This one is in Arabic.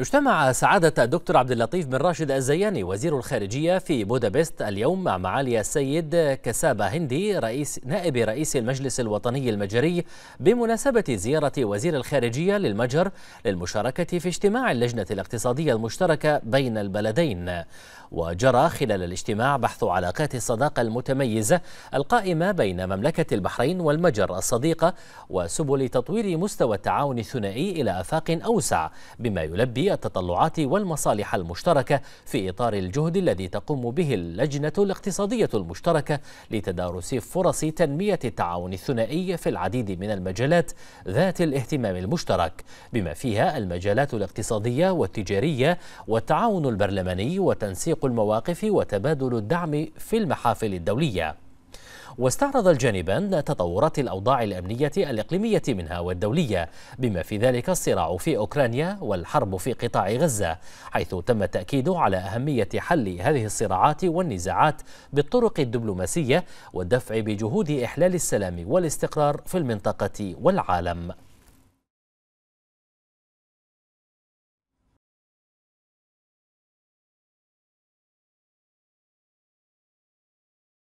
اجتمع سعادة الدكتور عبد اللطيف بن راشد الزياني وزير الخارجية في بودابست اليوم مع معالي السيد كسابة هندي رئيس نائب رئيس المجلس الوطني المجري بمناسبة زيارة وزير الخارجية للمجر للمشاركة في اجتماع اللجنة الاقتصادية المشتركة بين البلدين. وجرى خلال الاجتماع بحث علاقات الصداقة المتميزة القائمة بين مملكة البحرين والمجر الصديقة وسبل تطوير مستوى التعاون الثنائي إلى آفاق أوسع بما يلبي التطلعات والمصالح المشتركة في إطار الجهد الذي تقوم به اللجنة الاقتصادية المشتركة لتدارس فرص تنمية التعاون الثنائي في العديد من المجالات ذات الاهتمام المشترك بما فيها المجالات الاقتصادية والتجارية والتعاون البرلماني وتنسيق المواقف وتبادل الدعم في المحافل الدولية. واستعرض الجانبان تطورات الأوضاع الأمنية الإقليمية منها والدولية بما في ذلك الصراع في أوكرانيا والحرب في قطاع غزة حيث تم التأكيد على أهمية حل هذه الصراعات والنزاعات بالطرق الدبلوماسية والدفع بجهود إحلال السلام والاستقرار في المنطقة والعالم.